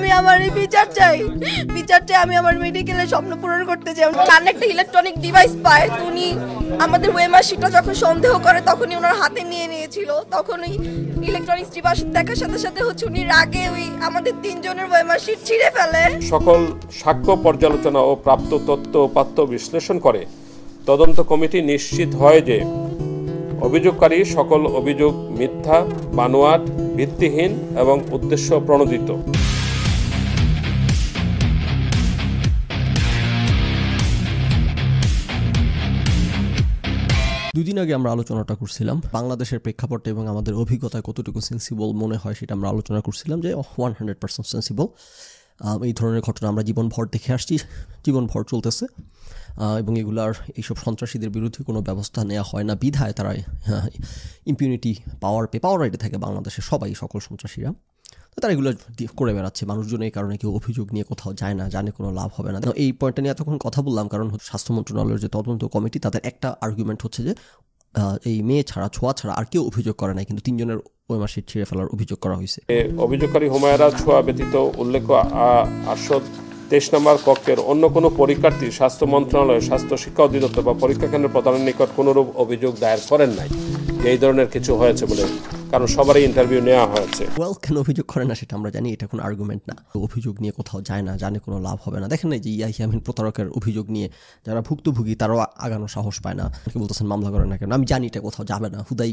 আমি আমার এই বিচার চাই। বিচার চাই আমি আমার মেডিকেলের স্বপ্ন পূরণ করতে চাই। কানে একটা ইলেকট্রনিক ডিভাইস পায় উনি আমাদের ওয়েমার্কশিটটা যখন সন্দেহ করে, তখনই ওনার হাতে নিয়ে নিয়েছিল। তখন ওই ইলেকট্রনিক্স ডিভাইস দেখার সাথে সাথে হচ্ছে উনি রাগে ওই আমাদের তিনজনের ওয়েমার্কশিট ছিঁড়ে ফেলে। সকল সাক্ষ্য পর্যালোচনা ও প্রাপ্ত তথ্য উপাত্ত বিশ্লেষণ করে তদন্ত কমিটি নিশ্চিত হয় যে অভিযোগকারী সকল অভিযোগ মিথ্যা, বানোয়াট, ভিত্তিহীন এবং উদ্দেশ্য প্রণোদিত। দুদিন আগে আমরা আলোচনাটা করছিলাম বাংলাদেশের প্রেক্ষাপটে এবং আমাদের অভিজ্ঞতায় কতটুকু সেন্সিবল মনে হয় সেটা আমরা আলোচনা করছিলাম যে ওয়ান হান্ড্রেড পার্সেন্ট সেন্সিবল এই ধরনের ঘটনা আমরা জীবনভর দেখে আসছি, জীবনভর চলতেছে। এবং এগুলার এইসব সন্ত্রাসীদের বিরুদ্ধে কোনো ব্যবস্থা নেওয়া হয় না। বিধায় তারা ইম্পিউনিটি পাওয়ার পে পাওয়ার রাইটে থাকে বাংলাদেশে সবাই, সকল সন্ত্রাসীরা। তো তারা এগুলো করে বেড়াচ্ছে। মানুষজন এই কারণে কেউ অভিযোগ নিয়ে কোথাও যায় না, জানে কোনো লাভ হবে না। এই পয়েন্টটা নিয়ে এতক্ষণ কথা বললাম, কারণ স্বাস্থ্য মন্ত্রণালয়ের যে তদন্ত কমিটি, তাদের একটা আর্গুমেন্ট হচ্ছে যে এই মেয়ে ছাড়া, ছোঁয়া ছাড়া আর কেউ অভিযোগ করে নাই, কিন্তু তিনজনের ওই মাসে ছিঁড়ে ফেলার অভিযোগ করা হয়েছে। অভিযোগকারী হুমায়রা ছোঁয়া ব্যতীত উল্লেখ আটশো তেইশ নম্বর কক্ষের অন্য কোনো পরীক্ষার্থী স্বাস্থ্য মন্ত্রণালয়, স্বাস্থ্য শিক্ষা অধিদপ্তর বা পরীক্ষা কেন্দ্রের প্রধানের নিকট কোনোরূপ অভিযোগ দায়ের করেন নাই। এই ধরনের কিছু হয়েছে বলে কারণ সবারই ইন্টারভিউ নেওয়া হয়েছে। ওয়েল কেন অভিযোগ করে না, সেটা আমরা জানি, এটা কোনো আর্গুমেন্ট না। অভিযোগ নিয়ে কোথাও যায় না, জানে কোনো লাভ হবে না। দেখেন না যে ইয়াহিয়ামিন প্রতারকের অভিযোগ নিয়ে যারা ভুক্তভোগী, তারাও আগানো সাহস পায় না। কি বলতেছেন, মামলা করে না কেন? আমি জানি এটা কোথাও যাবে না। হুদাই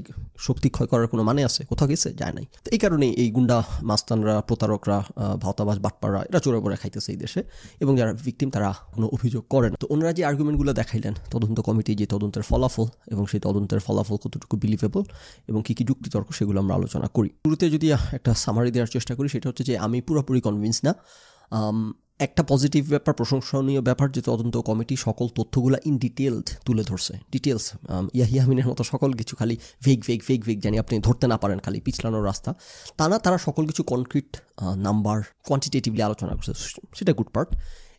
শক্তি ক্ষয় করার কোনো মানে আছে? কোথাও গেছে? যায় নাই। তো এই কারণে এই গুন্ডা মাস্তানরা, প্রতারকরা ভাওতাবাজ বাটপাড়া এরা চোরে পড়ে খাইতেছে এই দেশে। এবং যারা ভিকটিম তারা কোনো অভিযোগ করেন তো ওনারা যে আর্গুমেন্টগুলো দেখাইলেন, তদন্ত কমিটি যে তদন্তের ফলাফল এবং সেই তদন্তের ফলাফল কতটুকু বিলিভেবল এবং কী কী যুক্তিতর্ক সেগুলো আমরা আলোচনা করি। শুরুতে যদি একটা সামারি দেওয়ার চেষ্টা করি, সেটা হচ্ছে যে, আমি পুরোপুরি কনভিন্স না। একটা পজিটিভ ব্যাপার, প্রশংসনীয় ব্যাপার, যে তদন্ত কমিটি সকল তথ্যগুলো ইন ডিটেলড তুলে ধরছে। ডিটেলস ইয়াহিয়ামিনের মতো সকল কিছু খালি ভেগ ভেগ ভেগ ভেগ জানি আপনি ধরতে না পারেন, খালি পিছলানোর রাস্তা। তা না, তারা সকল কিছু কনক্রিট নাম্বার কোয়ান্টিটেটিভলি আলোচনা করছে। সেটা গুড পার্ট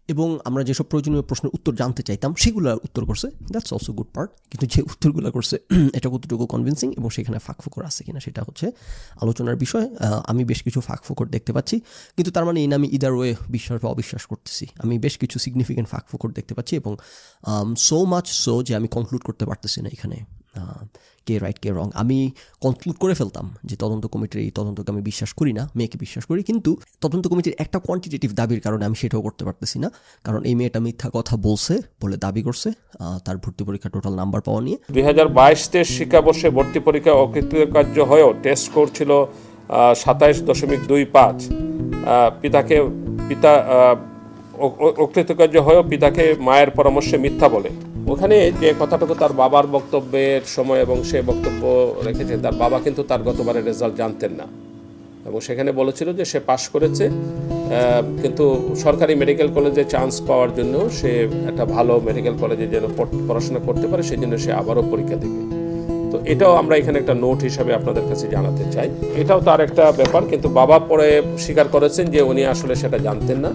এবং আমরা যেসব প্রয়োজনীয় প্রশ্নের উত্তর জানতে চাইতাম সেগুলোর উত্তর করছে। দ্যাটস অলসো গুড পার্ট কিন্তু যে উত্তরগুলো করছে এটা কতটুকু কনভিন্সিং এবং সেখানে ফাঁকফোকর আছে কিনা সেটা হচ্ছে আলোচনার বিষয়। আমি বেশ কিছু ফাঁকফোকর দেখতে পাচ্ছি, কিন্তু তার মানে এই আমি ইদার ওয়ে বিশ্বাস বা অবিশ্বাস করতেছি। আমি বেশ কিছু সিগনিফিকেন্ট ফাঁকফোকর দেখতে পাচ্ছি এবং সো মাচ সো যে আমি কনক্লুড করতে পারতেছি না এখানে। কে রাইট কে রং আমি কনক্লুড করে ফেলতাম যে তদন্ত কমিটির এই তদন্তকে আমি বিশ্বাস করি না, মেয়েকে বিশ্বাস করি, কিন্তু তদন্ত কমিটির একটা কোয়ান্টিটেটিভ দাবির কারণে আমি সেটাও করতে পারতেছি না। কারণ এই মেয়েটা মিথ্যা কথা বলছে, বলে দাবি করছে তার ভর্তি পরীক্ষা টোটাল নাম্বার পাওয়া নিয়ে। দুই হাজার বাইশ তেইশ শিক্ষাবর্ষে ভর্তি পরীক্ষা অকৃতকার্য হয়েও টেস্ট স্কোর ছিল সাতাইশ দশমিক দুই পাঁচ। পিতাকে, পিতা অকৃতকার্য হয়েও পিতাকে মায়ের পরামর্শে মিথ্যা বলে। ওখানে যে কথাটুকু তার বাবার বক্তব্যের সময় এবং সে বক্তব্য রেখেছে, তার বাবা কিন্তু তার গতবারের রেজাল্ট জানতেন না। এবং সেখানে বলেছিল যে সে পাশ করেছে কিন্তু সরকারি মেডিকেল কলেজে চান্স পাওয়ার জন্য সে একটা ভালো মেডিকেল কলেজে যেন পড়াশোনা করতে পারে, সেই জন্য সে আবারও পরীক্ষা দেবে। তো এটাও আমরা এখানে একটা নোট হিসাবে আপনাদের কাছে জানাতে চাই। এটাও তার একটা ব্যাপার, কিন্তু বাবা পরে স্বীকার করেছেন যে উনি আসলে সেটা জানতেন না।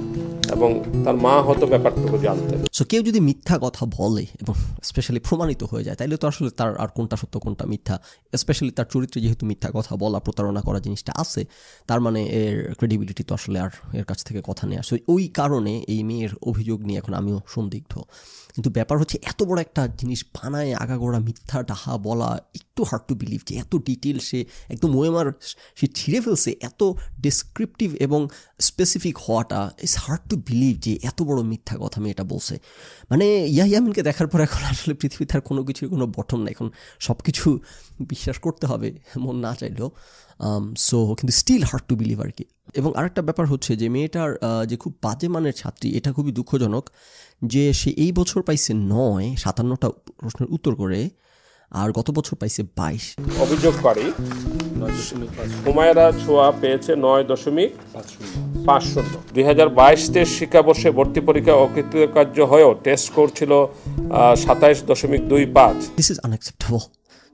এবং তার মা হয়তো ব্যাপারটুকু জানতেন। সো কেউ যদি মিথ্যা কথা বলে এবং স্পেশালি প্রমাণিত হয়ে যায়, তাইলে তো আসলে তার আর কোনটা সত্য, কোনটা মিথ্যা? স্পেশালি তার চরিত্রে যেহেতু মিথ্যা কথা বলা, প্রতারণা করা জিনিসটা আছে, তার মানে এর ক্রেডিবিলিটি তো আসলে আর এর কাছ থেকে কথা নেই। আসলে ওই কারণে এই মেয়ের অভিযোগ নিয়ে এখন আমিও সন্দিগ্ধ। কিন্তু ব্যাপার হচ্ছে এত বড় একটা জিনিস বানায়, আগাগোড়া মিথ্যা, ডাহা, বলা, একটু হার্ড টু বিলিভ যে এত ডিটেল সে একদম ওয়েমার, সে ছিঁড়ে ফেলছে, এত ডেসক্রিপটিভ এবং স্পেসিফিক হওয়াটা ইটস হার্ড টু বিলিভ যে এত বড় মিথ্যা কথা মেয়েটা বলছে। মানে ইয়াহিয়ামিনকে দেখার পর এখন আসলে পৃথিবীতে আর কোনো কিছুর কোনো বটন নাই। এখন সব কিছু বিশ্বাস করতে হবে, মন না চাইলেও। সো কিন্তু স্টিল হার্ড টু বিলিভ আর কি। এবং আরেকটা ব্যাপার হচ্ছে যে মেয়েটার যে খুব বাজে মানের ছাত্রী, এটা খুবই দুঃখজনক যে সে এই বছর পাইছে নয়, সাতান্নটা প্রশ্নের উত্তর করে। আর গত বছর পাইছে বাইশ। অভিযোগকারী হুমায়রা ছোঁয়া পেয়েছে নয় দশমিক পাঁচ শূন্য। দুই হাজার বাইশ তেইশ শিক্ষাবর্ষে ভর্তি পরীক্ষা অকৃতকার্য হয়েও টেস্ট স্কোর ছিল সাতাইশ দশমিক দুই পাঁচ। দিস ইজ আনঅ্যাকসেপ্টেবল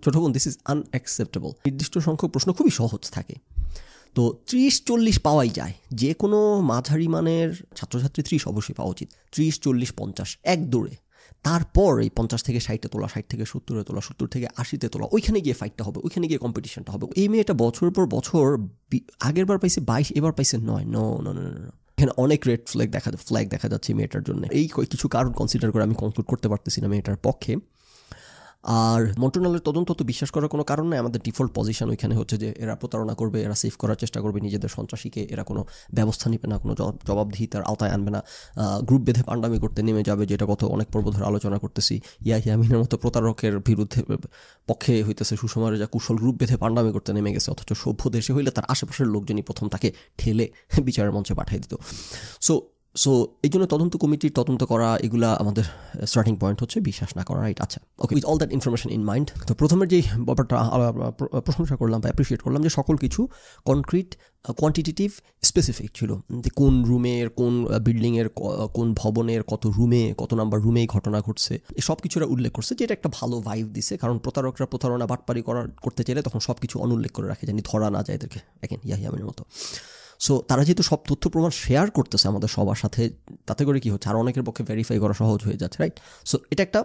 ছোট বোন দিস ইজ আনঅ্যাকসেপ্টেবল নির্দিষ্ট সংখ্যক প্রশ্ন খুবই সহজ থাকে। তো ত্রিশ চল্লিশ পাওয়াই যায়। যে কোনো মাঝারি মানের ছাত্রছাত্রী ত্রিশ অবশ্যই পাওয়া উচিত। ত্রিশ চল্লিশ পঞ্চাশ এক দৌড়ে। তারপর এই পঞ্চাশ থেকে ষাটে তোলা, ষাট থেকে সত্তরে তোলা, সত্তর থেকে আশিতে তোলা, ওইখানে গিয়ে ফাইটটা হবে, ওইখানে গিয়ে কম্পিটিশনটা হবে। এই মেয়েটা বছর পর বছর আগের বার পাইছে বাইশ, এবার পাইছে নয়। নো নো নো অনেক রেড ফ্ল্যাগ দেখা ফ্ল্যাগ দেখা যাচ্ছে মেয়েটার জন্য। এই কিছু কারণ কনসিডার করে আমি কনক্লুড করতে পারতেছি না মেয়েটার পক্ষে। আর মন্ত্রণালয়ের তদন্ত তো বিশ্বাস করার কোনো কারণ নেই। আমাদের ডিফল্ট পজিশন ওইখানে হচ্ছে যে এরা প্রতারণা করবে, এরা সেভ করার চেষ্টা করবে, নিজেদের সন্ত্রাসীকে এরা কোনো ব্যবস্থা নেবে না, কোনো জবাব- জবাবদিহিতার আওতায় আনবে না। গ্রুপ বেঁধে পান্ডামি করতে নেমে যাবে, যেটা গত অনেক পর্ব ধরে আলোচনা করতেছি। ইয়াহি আমিনের মতো প্রতারকের বিরুদ্ধে পক্ষে হইতেছে সুষমার যা কুশল গ্রুপ বেঁধে পান্ডামি করতে নেমে গেছে, অথচ সভ্য দেশে হইলে তার আশেপাশের লোকজনই প্রথম তাকে ঠেলে বিচারের মঞ্চে পাঠিয়ে দিত। সো সো এই জন্য তদন্ত কমিটির তদন্ত করা, এগুলা আমাদের স্টার্টিং পয়েন্ট হচ্ছে বিশ্বাস না করা রাইট আচ্ছা okay with all that information in mind তো প্রথমের যে ব্যাপারটা প্রশংসা করলাম বা অ্যাপ্রিসিয়েট করলাম যে সকল কিছু কনক্রিট কোয়ান্টিটেটিভ স্পেসিফিক ছিল। যে কোন রুমের, কোন বিল্ডিংয়ের কোন ভবনের কত রুমে, কত নাম্বার রুমে ঘটনা ঘটছে সব কিছুরা উল্লেখ করছে যেটা একটা ভালো ভাইভ দিছে, কারণ প্রতারকরা প্রতারণা, বাটপারি করার, করতে চাইলে তখন সব কিছু অনুল্লেখ করে রাখে, জানি ধরা না যায় এদেরকে দেখেন ইয়াহিয়ামের মতো। সো তারা যেহেতু সব তথ্য প্রমাণ শেয়ার করতেছে আমাদের সবার সাথে, তাতে করে কি হচ্ছে? আর অনেকের পক্ষে ভেরিফাই করা সহজ হয়ে যাচ্ছে রাইট সো এটা একটা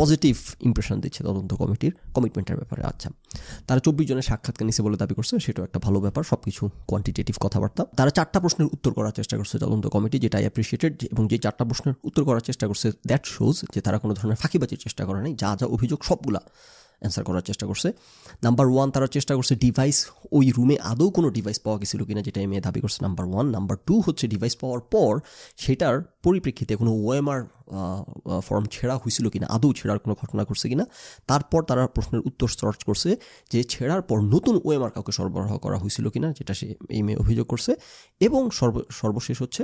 পজিটিভ ইমপ্রেশন দিচ্ছে তদন্ত কমিটির কমিটমেন্টের ব্যাপারে। আচ্ছা তারা চব্বিশ জনের সাক্ষাৎকার নিছে বলে দাবি করছে, সেটাও একটা ভালো ব্যাপার সব কিছু কোয়ান্টিটেটিভ কথাবার্তা। তারা চারটা প্রশ্নের উত্তর করার চেষ্টা করছে তদন্ত কমিটি, যেটা অ্যাপ্রিসিয়েটেড এবং যে চারটা প্রশ্নের উত্তর করার চেষ্টা করছে দ্যাট শোজ যে তারা কোনো ধরনের ফাঁকিবাজির চেষ্টা করে নাই, যা যা অভিযোগ সবগুলা অ্যান্সার করার চেষ্টা করছে। নাম্বার ওয়ান তারা চেষ্টা করছে ডিভাইস ওই রুমে আদৌ কোনো ডিভাইস পাওয়া গেছিল কিনা, যেটা এম দাবি করছে। নাম্বার ওয়ান নাম্বার টু হচ্ছে ডিভাইস পাওয়ার পর সেটার পরিপ্রেক্ষিতে কোনো ওএমআর ফর্ম ছেঁড়া হয়েছিল কিনা, আদৌ ছেঁড়ার কোনো ঘটনা ঘটছে কিনা, তারপর তারা প্রশ্নের উত্তর সার্চ করছে যে ছেঁড়ার পর নতুন ওএমআর কাউকে সরবরাহ করা হয়েছিল কিনা, যেটা সে এই মেয়ে অভিযোগ করছে। এবং সর্ব, সর্বশেষ হচ্ছে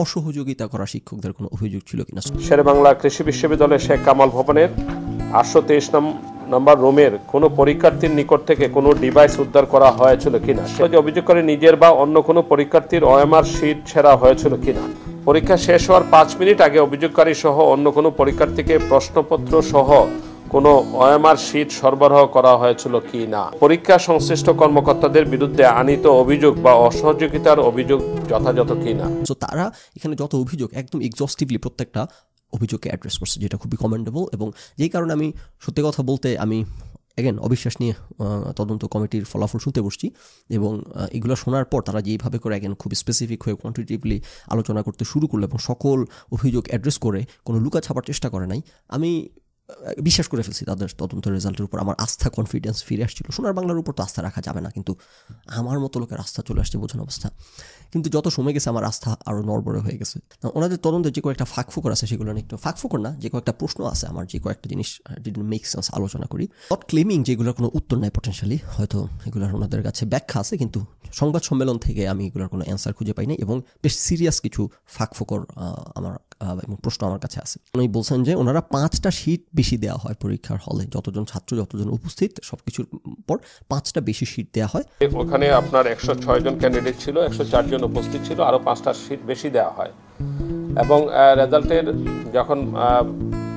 অসহযোগিতা করা শিক্ষকদের কোনো অভিযোগ ছিল কিনা। শেরে বাংলা কৃষি বিশ্ববিদ্যালয়ের শেখ কামাল ভবনের আটশো তেইশ নম্বর রুমের কোনো পরীক্ষার্থীর নিকট থেকে কোনো ডিভাইস উদ্ধার করা হয়েছিল কিনা? সে অভিযোগ করে নিজের বা অন্য কোনো পরীক্ষার্থীর ওএমআর শিট ছেঁড়া হয়েছিল কিনা? পরীক্ষা শেষ হওয়ার পাঁচ মিনিট আগে অভিযোগকারী সহ অন্য কোনো পরীক্ষার্থীকে প্রশ্নপত্র সহ কোনো ওএমআর শিট সরবরাহ করা হয়েছিল কি না পরীক্ষা সংশ্লিষ্ট কর্মকর্তাদের বিরুদ্ধে আনিত অভিযোগ বা অসহযোগিতার অভিযোগ যথাযথ কি না তারা এখানে যত অভিযোগ, একদম এক্সস্টিভলি প্রত্যেকটা অভিযোগকে অ্যাড্রেস করছে, যেটা খুবই কমেন্ডেবল এবং যেই কারণে আমি সত্যি কথা বলতে আমি অ্যাগেন অবিশ্বাস নিয়ে তদন্ত কমিটির ফলাফল শুনতে বসছি এবং এগুলো শোনার পর তারা যেইভাবে করে অ্যাগেন খুব স্পেসিফিক হয়ে কোয়ান্টিটিভলি আলোচনা করতে শুরু করল এবং সকল অভিযোগ অ্যাড্রেস করে কোনো লুকা ছাপার চেষ্টা করে নাই। আমি বিশ্বাস করে ফেলছি তাদের তদন্ত রেজাল্টের উপর। আমার আস্থা কনফিডেন্স ফিরে আসছিল। সোনার বাংলার উপর তো আস্থা রাখা যাবে না, কিন্তু আমার মতো লোকের আস্থা চলে আসছে বোঝানো অবস্থা। কিন্তু যত সময় গেছে, আমার আস্থা আরও নড়বড়ে হয়ে গেছে। ওনাদের তদন্তে যে কয়েকটা ফাঁক ফুকর আছে, সেগুলো নিয়ে একটু ফাঁক ফুকর না, যে কয়েকটা প্রশ্ন আছে, আমার যে কয়েকটা জিনিস মেক সেন্স আলোচনা করি। নট ক্লেমিং যেগুলোর কোনো উত্তর নাই পটেনশিয়ালি হয়তো এগুলোর ওনাদের কাছে ব্যাখ্যা আছে, কিন্তু সংবাদ সম্মেলন থেকে আমি এগুলোর কোনো অ্যান্সার খুঁজে পাই নাই, এবং বেশ সিরিয়াস কিছু ফাঁক ফোকর আমার প্রশ্ন আমার কাছে আছে। উনি বলছেন যে ওনারা পাঁচটা সিট বেশি দেওয়া হয় পরীক্ষার হলে। যতজন ছাত্র, যতজন উপস্থিত সব কিছুর পর পাঁচটা বেশি সিট দেওয়া হয়। ওখানে আপনার একশো ছয় জন ক্যান্ডিডেট ছিল, একশো চারজন উপস্থিত ছিল আরও পাঁচটা সিট বেশি দেওয়া হয়। এবং রেজাল্টের যখন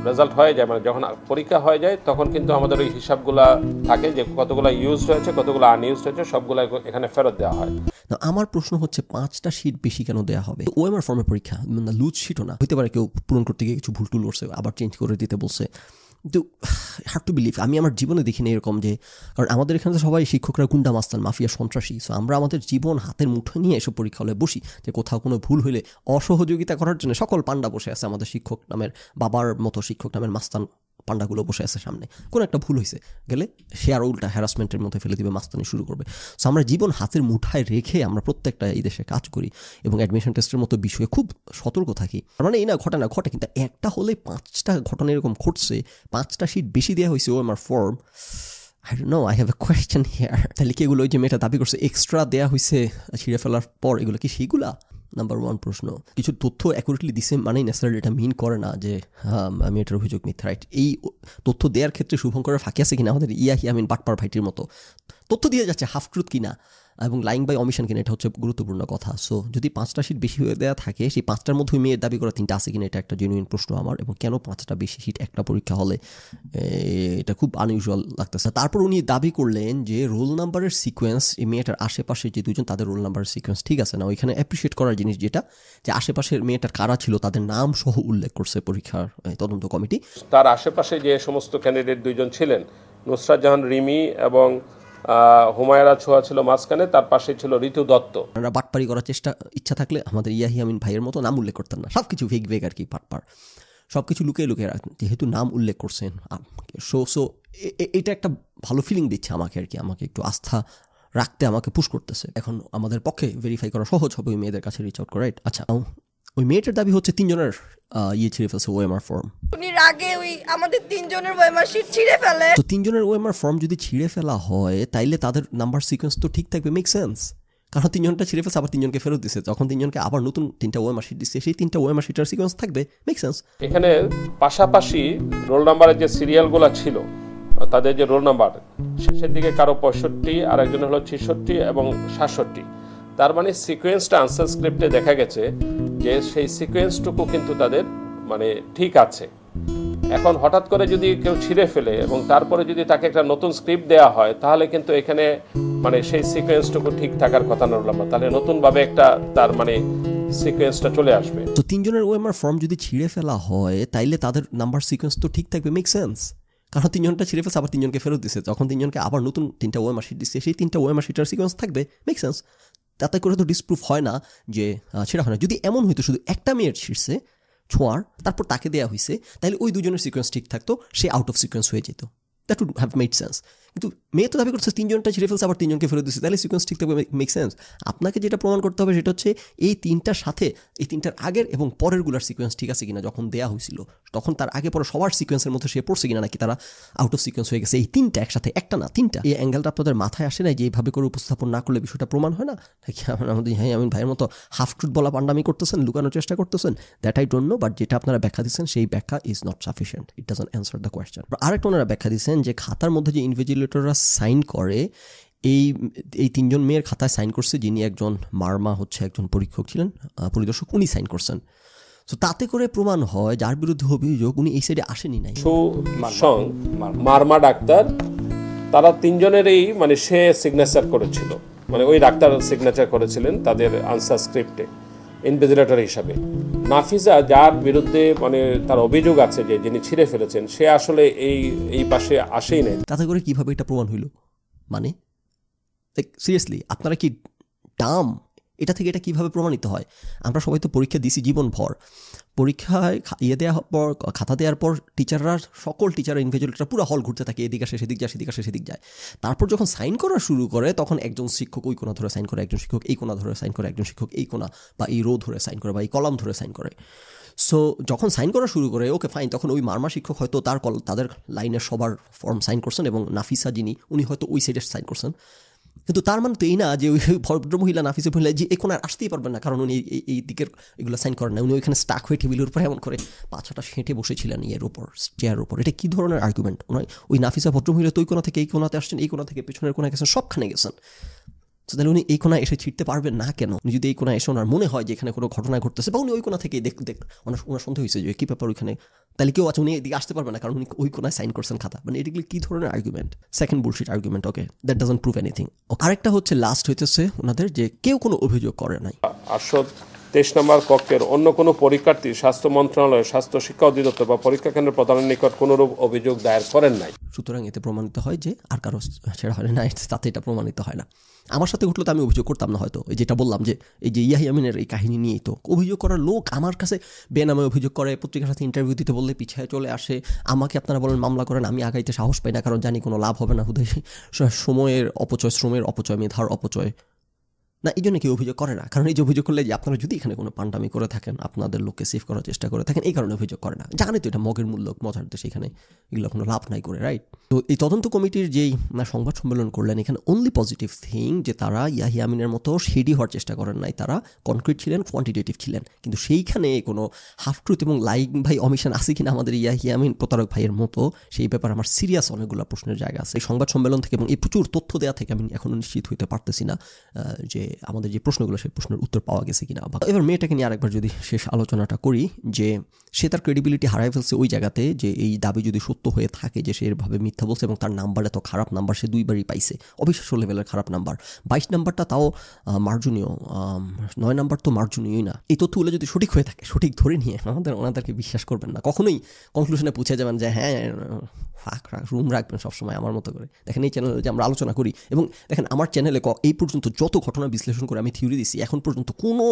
রেজাল্ট হয়ে যায় মানে যখন পরীক্ষা হয়ে যায়, তখন কিন্তু আমাদের ওই হিসাবগুলা থাকে যে কতগুলো ইউজ হয়েছে, কতগুলো আনইউজ হয়েছে, সবগুলো এখানে ফেরত দেওয়া হয়। আমার প্রশ্ন হচ্ছে পাঁচটা সিট বেশি কেন দেওয়া হবে? ও ওএমআর ফর্মের পরীক্ষা লুজ শীটও না। হতে পারে কেউ পূরণ করতে গিয়ে কিছু ভুল টুল করছে, আবার চেঞ্জ করে দিতে বলছে। কিন্তু হ্যাড টু বিলিভ আমি আমার জীবনে দেখিনি এরকম যে, কারণ আমাদের এখানে তো সবাই শিক্ষকরা গুন্ডা মাস্তান মাফিয়া, সন্ত্রাসী সো আমরা আমাদের জীবন হাতের মুঠো নিয়ে এসব পরীক্ষা হলে বসি যে কোথাও কোনো ভুল হলে অসহযোগিতা করার জন্য সকল পাণ্ডা বসে আছে আমাদের শিক্ষক নামের বাবার মতো শিক্ষক নামের মাস্তান পান্ডাগুলো বসে আছে সামনে। কোনো একটা ভুল হয়েছে গেলে সে আর উল্টা হ্যারাসমেন্টের মধ্যে ফেলে দিবে, মাস্তানি শুরু করবে। সো আমরা জীবন হাতের মুঠায় রেখে আমরা প্রত্যেকটা এই দেশে কাজ করি এবং অ্যাডমিশন টেস্টের মতো বিষয়ে খুব সতর্ক থাকি। মানে এই না, ঘটনা ঘটে, কিন্তু একটা হলে পাঁচটা ঘটনা এরকম ঘটছে, পাঁচটা সিট বেশি দেওয়া হয়েছে ও আমার form I know I have a question here তাহলে কি এগুলো ওই যে মেয়েটা দাবি করছে এক্সট্রা দেওয়া হয়েছে ছিঁড়ে ফেলার পর এগুলো কি সেইগুলা নাম্বার ওয়ান প্রশ্ন। কিছু তথ্য অ্যাকুরেটলি দিছে মানেই ন্যাচারালি এটা মিন করে না যে হ্যাঁ আমি এটার অভিযোগ মিথ্যা। রাইট এই তথ্য দেওয়ার ক্ষেত্রে শুভঙ্করের ফাঁকি আছে কিনা? আমাদের ইয়াহি আমিন বাটপার ভাইটির মতো। তথ্য দিয়ে যাচ্ছে হাফ ট্রুথ কিনা? এবং লাইং বাই অমিশন কিনা এটা হচ্ছে গুরুত্বপূর্ণ কথা। সো যদি পাঁচটা সিট বেশি হয়ে দেওয়া থাকে, সেই পাঁচটার মধ্যে মেয়ের দাবি করা তিনটা আছে কিনা, এটা একটা জেনুইন প্রশ্ন আমার, এবং কেন পাঁচটা বেশি সিট একটা পরীক্ষা হলে এটা খুব আনইউজুয়াল লাগতেছে। তারপর উনি দাবি করলেন যে রোল নাম্বারের সিকোয়েন্স এই মেয়েটার আশেপাশে যে দুজন তাদের রোল নাম্বারের সিকোয়েন্স ঠিক আছে না? ওইখানে অ্যাপ্রিসিয়েট করার জিনিস যেটা, যে আশেপাশের মেয়েটার কারা ছিল, তাদের নাম সহ উল্লেখ করছে পরীক্ষার তদন্ত কমিটি। তার আশেপাশে যে সমস্ত ক্যান্ডিডেট দুইজন ছিলেন, নুসরাত জাহান, রিমি এবং হুমায়রা ছোঁয়া ছিল মাঝখানে, তার পাশে ছিল ঋতু দত্ত। আপনারা বাটপারি করার চেষ্টা, ইচ্ছা থাকলে আমাদের ইয়াহি আমিন ভাইয়ের মতো নাম উল্লেখ করতেন না। সব কিছু ভেগ ভেগ আর কি পাটপার সব কিছু লুকিয়ে লুকিয়ে রাখতেন। যেহেতু নাম উল্লেখ করছেন সো সো এটা একটা ভালো ফিলিং দিচ্ছে আমাকে আর কি, আমাকে একটু আস্থা রাখতে, আমাকে পুশ করতেছে। এখন আমাদের পক্ষে ভেরিফাই করা সহজ হবে, ওই মেয়েদের কাছে রিচ আউট করা আচ্ছা ওই মেয়েটার দাবি হচ্ছে তিনজনের ইয়ে ছিঁড়ে ফেলছে ওএমআর ফর্ম উনি রাগে ওই আমাদের তিনজনের ওয়েমার শিট ছিঁড়ে ফেলে। তো তিনজনের ওএমআর ফর্ম যদি ছিঁড়ে ফেলা হয় তাইলে তাদের নাম্বার সিকোয়েন্স তো ঠিক থাকবে মেক সেন্স কারণ তিনজনটা ছিঁড়ে ফেলছে আবার তিনজনকে ফেরত দিচ্ছে তখন তিনজনকে আবার নতুন তিনটা ওএমআর শিট দিচ্ছে সেই তিনটা ওএমআর শিটের সিকোয়েন্স থাকবে মেক সেন্স এখানে পাশাপাশি রোল নাম্বারের যে সিরিয়ালগুলো ছিল তাদের যে রোল নাম্বার শেষের দিকে কারও পঁয়ষট্টি আর একজন হলো ছেষট্টি এবং সাতষট্টি। তার মানে সিকোয়েন্সটা আনসার স্ক্রিপ্টে দেখা গেছে যে সেই সিকোয়েন্সটুকু কিন্তু তাদের মানে ঠিক আছে। এখন হঠাৎ করে যদি কেউ ছিঁড়ে ফেলে এবং তারপরে যদি তাকে একটা নতুন স্ক্রিপ্ট দেওয়া হয়, তাহলে কিন্তু এখানে মানে সেই সিকোয়েন্সটুকু ঠিক থাকার কথা না। রোল তাহলে নতুনভাবে একটা তার মানে সিকোয়েন্সটা চলে আসবে। তো তিনজনের ওএমআর ফর্ম যদি ছিঁড়ে ফেলা হয়, তাইলে তাদের নাম্বার সিকোয়েন্স তো ঠিক থাকবে মেক সেন্স কারণ তিনজনটা ছিঁড়ে ফেলছে, আবার তিনজনকে ফেরত দিচ্ছে তখন তিনজনকে আবার নতুন তিনটা ওএমআর শিট দিচ্ছে, সেই তিনটা ওএমআর শিটের সিকোয়েন্স থাকবে মেক সেন্স তাতে করে তো ডিসপ্রুভ হয় না যে সেটা হয় না। যদি এমন হইতো, শুধু একটা মেয়ের শীর্ষে ছোঁয়ার, তারপর তাকে দেওয়া হয়েছে তাহলে ওই দুজনের সিকোয়েন্স ঠিক থাকতো, সে আউট অফ সিকোয়েন্স হয়ে যেত। That would have made sense কিন্তু মেয়ে তো দাবি করছে তিনজনটা ছিঁড়ে ফেলছে, আবার তিনজনকে ফেরত দিচ্ছে। তাহলে সিকোয়েন্স ঠিক থাকবে মেক সেন্স আপনাকে যেটা প্রমাণ করতে হবে সেটা হচ্ছে এই তিনটার সাথে, এই তিনটার আগের এবং পরেরগুলার সিকোয়েন্স ঠিক আছে কিনা, যখন দেয়া হয়েছিল, তখন তার আগে পরে সবার সিকোয়েন্সের মধ্যে সে পড়ছে কিনা, নাকি তারা আউট অফ সিকোয়েন্স হয়ে গেছে? এই তিনটা একসাথে, একটা না, তিনটা। এই অ্যাঙ্গেলটা আপনাদের মাথায় আসে না যে এইভাবে করে উপস্থাপন না করলে বিষয়টা প্রমাণ হয় না? নাকি আমাদের হ্যাঁ আমি ভাইয়ের মতো হাফ ট্রুথ বলা পান্ডামি করতেছেন, লুকানোর চেষ্টা করতেছেন? That I don't know but যেটা আপনারা ব্যাখ্যা দিচ্ছেন, সেই ব্যাখ্যা is not sufficient it doesn't answer the question আরেকটা ওনারা ব্যাখ্যা দিচ্ছেন যে খাতার মধ্যে যে ইনভিজিলেটররা সাইন করে, এই এই তিনজন মেয়ের খাতায় সাইন করছে যিনি একজন মারমা হচ্ছে একজন পরীক্ষক ছিলেন পরিদর্শক, উনি সাইন করছেন। তো তাতে করে প্রমাণ হয় যার বিরুদ্ধে অভিযোগ উনি এই সাইডে আসেনি নাই। মারমা ডাক্তার, তারা তিনজনেরই মানে সে সিগনেচার করেছিল। মানে ওই ডাক্তার সিগনেচার করেছিলেন তাদের আনসার স্ক্রিপ্টে ইনভিজিলেটর হিসাবে। নাফিজা যার বিরুদ্ধে মানে তার অভিযোগ আছে যে যিনি ছিঁড়ে ফেলেছেন, সে আসলে এই এই পাশে আসেই নাই। তাতে করে কীভাবে এটা প্রমাণ হইল? মানে সিরিয়াসলি আপনারা কি ডাম এটা থেকে এটা কীভাবে প্রমাণিত হয়? আমরা সবাই তো পরীক্ষা দিছি জীবনভর। পরীক্ষায় ইয়ে দেওয়ার পর, খাতা দেওয়ার পর টিচাররা সকল টিচার ইনভিজুয়ালরা পুরো হল ঘুরতে থাকে, এদিকে আসে, সেদিক যায়, সেদিক আসে, সেদিক যায়। তারপর যখন সাইন করা শুরু করে, তখন একজন শিক্ষক ওই কোনা ধরে সাইন করে, একজন শিক্ষক এই কোনা ধরে সাইন করে, একজন শিক্ষক এই কোনা বা এই রো ধরে সাইন করে বা এই কলাম ধরে সাইন করে। সো যখন সাইন করা শুরু করে ওকে ফাইন তখন ওই মারমা শিক্ষক হয়তো তার কল, তাদের লাইনের সবার ফর্ম সাইন করছেন এবং নাফিসা যিনি, উনি হয়তো ওই সাইডে সাইন করছেন। কিন্তু তার মানে তো এই না যে ওই ভদ্রমহিলা নাফিসে মহিলা যে এখন আর আসতেই পারবেন না, কারণ উনি এই- এই- দিকের এগুলো সাইন করেন না। উনি ওইখানে স্টাক হয়ে টেবিলের উপরে এমন করে পাছাটা সেঁটে বসেছিলেন ইয়ের উপর চেয়ারের উপর। এটা কী ধরনের আর্গুমেন্ট ওনার ওই নাফিসা ভদ্রমহিলা তো ওই কোনা থেকে, এই কোনাতে আসছেন, এই কোনা থেকে, পেছনের কোনো গেছেন, সবখানে গেছেন। তো তাহলে উনি এই কোনায় এসে ছিটতে পারবেন না কেন? উনি যদি এই কোনায় এসে ওনার মনে হয় যে এখানে কোনো ঘটনা ঘটতেছে, বা উনি ওই কোনা থেকে দেখ দেখ, ওনার ওনার সন্দেহ হয়েছে যে কী ব্যাপার ওইখানে? তাহলে কেউ আছে, উনি এদিকে আসতে পারবে না, কারণ উনি ওই কোনায় সাইন করছেন খাতা। মানে এটিগুলি কী ধরনের argument second bullshit argument okay that doesn't prove anything আরেকটা হচ্ছে লাস্ট হইতেছে ওনাদের যে কেউ কোনো অভিযোগ করে নাই। আটশো তেইশ নম্বর কক্ষের অন্য কোনো পরীক্ষার্থী স্বাস্থ্য মন্ত্রণালয় স্বাস্থ্য শিক্ষা অধিদপ্তর বা পরীক্ষা কেন্দ্রের প্রধানের নিকট কোনোরূপ অভিযোগ দায়ের করেন নাই। সুতরাং এতে প্রমাণিত হয় যে আর কারও ছেড়া হয় না তাতে এটা প্রমাণিত হয় না। আমার সাথে ঘটলে তো আমি অভিযোগ করতাম না হয়তো। এই যেটা বললাম যে এই যে ইয়াহি আমিনের এই কাহিনী নিয়েই তো অভিযোগ করার লোক আমার কাছে বেনামে অভিযোগ করে, পত্রিকার সাথে ইন্টারভিউ দিতে বললে পিছিয়ে চলে আসে। আমাকে আপনারা বলেন মামলা করেন, আমি আগাইতে সাহস পাই না, কারণ জানি কোনো লাভ হবে না হুদয় সময়ের অপচয়, শ্রমের অপচয়, মেধার অপচয়। না, এই জন্য কেউ অভিযোগ করে না। কারণ এই যে অভিযোগ করলে যে আপনারা যদি এখানে কোনো পান্ডামি করে থাকেন, আপনাদের লোককে সেভ করার চেষ্টা করে থাকেন, এই কারণে অভিযোগ করে না। জানে তো এটা মগের মূল্য মজার দেশ এখানে এগুলো কোনো লাভ নাই করে রাইট তো এই তদন্ত কমিটির যেই সংবাদ সম্মেলন করলেন, এখানে অনলি পজিটিভ থিং যে তারা ইয়াহি আমিনের মতো শেডি হওয়ার চেষ্টা করেন নাই। তারা কনক্রিট ছিলেন কোয়ান্টিটেটিভ ছিলেন। কিন্তু সেইখানে কোনো হাফ ট্রুথ এবং লাইক ভাই অমিশন আছে কিনা আমাদের ইয়াহি আমিন প্রতারক ভাইয়ের মতো, সেই ব্যাপারে আমার সিরিয়াস অনেকগুলো প্রশ্নের জায়গা আছে। এই সংবাদ সম্মেলন থেকে এবং এই প্রচুর তথ্য দেওয়া থেকে আমি এখনও নিশ্চিত হইতে পারতেছি না যে আমাদের যে প্রশ্নগুলো, সেই প্রশ্নের উত্তর পাওয়া গেছে কিনা বা এবার মেয়েটাকে নিয়ে আরেকবার যদি শেষ আলোচনাটা করি, যে সে তার ক্রেডিবিলিটি হারাই ফেলছে ওই জায়গাতে, যে এই দাবি যদি সত্য হয়ে থাকে যে সে এভাবে মিথ্যা বলছে এবং তার নাম্বার এত খারাপ নাম্বার, সে দুইবারই পাইছে। অবিশ্বাস্য লেভেলের খারাপ নাম্বার। বাইশ নাম্বারটা তাও মার্জনীয় নয় নাম্বার তো মার্জনীয়ই না। এই তথ্যগুলো যদি সঠিক হয়ে থাকে, সঠিক ধরে নিয়ে আমাদের, ওনাদেরকে বিশ্বাস করবেন না। কখনোই কনক্লুশনে পৌঁছে যাবেন যে হ্যাঁ ফাঁক রুম রাখবেন সবসময় আমার মতো করে। দেখেন এই চ্যানেলে যে আমরা আলোচনা করি এবং দেখেন আমার চ্যানেলে এই পর্যন্ত যত ঘটনা বিশ্লেষণ করে আমি থিওরি দিছি, এখন পর্যন্ত কোনো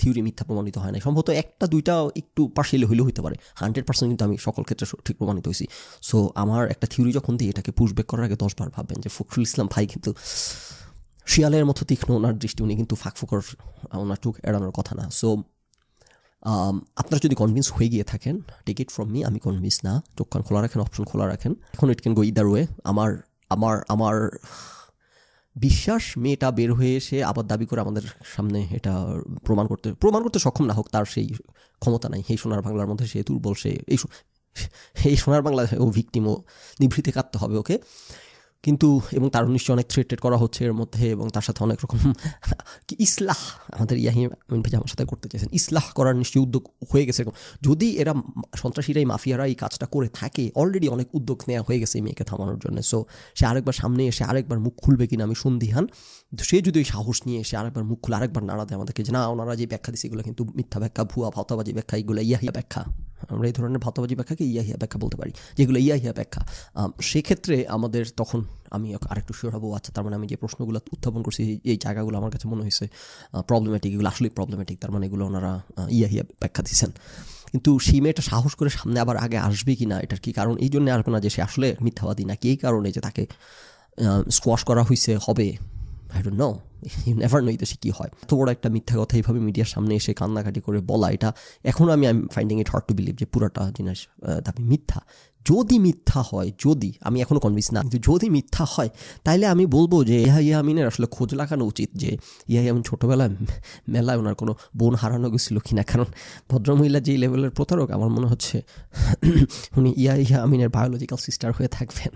থিওরি মিথ্যা প্রমাণিত হয় না সম্ভবত একটা, দুইটা একটু পার্সিয়ালি হইলেও হতে পারে। হান্ড্রেড পার্সেন্ট কিন্তু আমি সকল ক্ষেত্রে ঠিক প্রমাণিত হয়েছি সো আমার একটা থিওরি যখন দিই, এটাকে পুশব্যাক করার আগে দশবার ভাববেন যে ফখরুল ইসলাম ভাই কিন্তু শিয়ালের মতো তীক্ষ্ণ, ওনার দৃষ্টি, উনি কিন্তু ফাঁক ফোকর ওনার চোখ এড়ানোর কথা না। সো আপনারা যদি কনভিন্স হয়ে গিয়ে থাকেন টেক ইট ফ্রম মি আমি কনভিন্স না। চোখ কান খোলা রাখেন অপশন খোলা রাখেন। এখন it can go either way আমার আমার আমার বিশ্বাস মেয়েটা বের হয়ে এসে আবার দাবি করে আমাদের সামনে এটা প্রমাণ করতে প্রমাণ করতে সক্ষম না হোক, তার সেই ক্ষমতা নাই। এই সোনার বাংলার মধ্যে সে দুর্বল, সে এই সোনার বাংলা ও ভিকটিম ও নিভৃতে কাটতে হবে ওকে কিন্তু, এবং তার নিশ্চয়ই অনেক থ্রেটেড করা হচ্ছে এর মধ্যে, এবং তার সাথে অনেক রকম, কি ইসলাহ আমাদের ইয়াহিম আমিন ভাই আমার সাথে করতে চাইছেন ইসলাহ করার নিশ্চয়ই উদ্যোগ হয়ে গেছে যদি এরা সন্ত্রাসীরা এই মাফিয়ারা এই কাজটা করে থাকে অলরেডি অনেক উদ্যোগ নেওয়া হয়ে গেছে এই মেয়েকে থামানোর জন্য। সো সে আরেকবার সামনে এসে আরেকবার মুখ খুলবে কিনা আমি সন্দিহান। সে যদি ওই সাহস নিয়ে এসে আরেকবার মুখ খুলে, আরেকবার নাড়া দেয় আমাদেরকে যে, না, ওনারা যে ব্যাখ্যা দিচ্ছে এগুলো কিন্তু মিথ্যা ব্যাখ্যা, ভুয়া, ভাওতাবাজি ব্যাখ্যা, এগুলো ইয়াহিয়া ব্যাখ্যা। আমরা এই ধরনের ভাতাবাজি ব্যাখ্যাকে ইয়াহিয়া ব্যাখ্যা বলতে পারি, যেগুলো ইয়াহিয়া ব্যাখ্যা। সেক্ষেত্রে আমাদের তখন আমি আরেকটু শিওর হব আচ্ছা তার মানে আমি যে প্রশ্নগুলো উত্থাপন করছি, এই- জায়গাগুলো আমার কাছে মনে হয়েছে প্রবলেমেটিক এগুলো আসলেই প্রবলেমেটিক তার মানে এগুলো ওনারা ইয়াহিয়া ব্যাখ্যা দিচ্ছেন কিন্তু সেই মেয়েটা সাহস করে সামনে আবার আগে আসবে কি না এটার কি কারণ? এই জন্য আসবে না যে সে আসলে মিথ্যাবাদী, নাকি এই কারণে যে তাকে স্কোয়াশ করা হয়েছে হবে? I don't know you never know দেশে কী হয়। এত বড় একটা মিথ্যা কথা এইভাবে মিডিয়ার সামনে এসে কান্নাকাটি করে বলা, এটা এখনও আমি I finding it hard to believe যে পুরোটা জিনিস দাবি মিথ্যা। যদি মিথ্যা হয়, যদি, আমি এখনও কনভিন্স না, কিন্তু যদি মিথ্যা হয়, তাইলে আমি বলব যে ইহা ইয়া আমিনের আসলে খোঁজ লাগানো উচিত যে ইহা আমিন ছোটোবেলায় মেলায় ওনার কোনো বোন হারানো গেছিল কিনা। কারণ ভদ্রমহিলা যেই লেভেলের প্রতারক, আমার মনে হচ্ছে উনি ইয়া ইয়া আমিনের বায়োলজিক্যাল সিস্টার হয়ে থাকবেন।